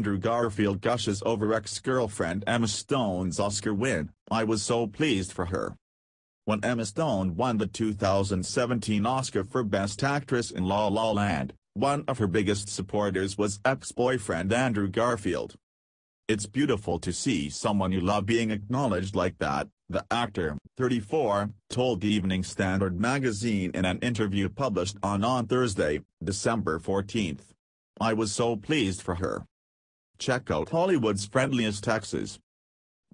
Andrew Garfield gushes over ex-girlfriend Emma Stone's Oscar win, I was so pleased for her. When Emma Stone won the 2017 Oscar for Best Actress in La La Land, one of her biggest supporters was ex-boyfriend Andrew Garfield. It's beautiful to see someone you love being acknowledged like that, the actor, 34, told the Evening Standard magazine in an interview published on on Thursday, December 14. I was so pleased for her. Check out Hollywood's Friendliest Exes.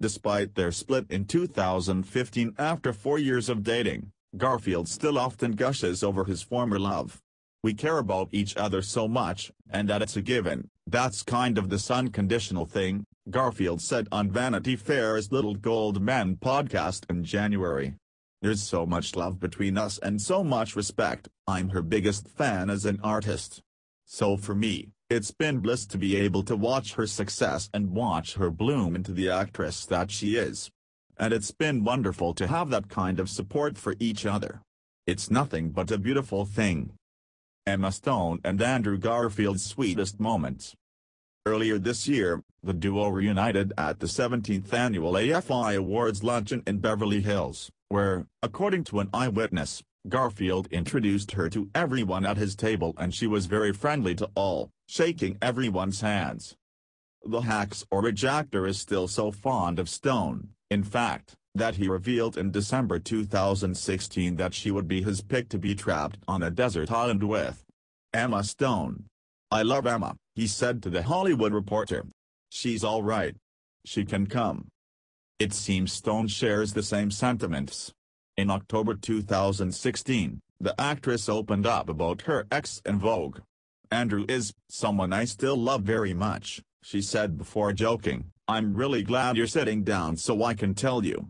Despite their split in 2015 after four years of dating, Garfield still often gushes over his former love. We care about each other so much, and that it's a given, that's kind of this unconditional thing, Garfield said on Vanity Fair's Little Gold Men podcast in January. There's so much love between us and so much respect, I'm her biggest fan as an artist. So for me, it's been bliss to be able to watch her success and watch her bloom into the actress that she is. And it's been wonderful to have that kind of support for each other. It's nothing but a beautiful thing. Emma Stone and Andrew Garfield's sweetest moments. Earlier this year, the duo reunited at the 17th annual AFI Awards luncheon in Beverly Hills, where, according to an eyewitness, Garfield introduced her to everyone at his table and she was very friendly to all shaking everyone's hands. The Hacksaw or actor is still so fond of Stone, in fact, that he revealed in December 2016 that she would be his pick to be trapped on a desert island with. Emma Stone. I love Emma, he said to The Hollywood Reporter. She's alright. She can come. It seems Stone shares the same sentiments. In October 2016, the actress opened up about her ex in Vogue. Andrew is someone I still love very much, she said before joking, I'm really glad you're sitting down so I can tell you,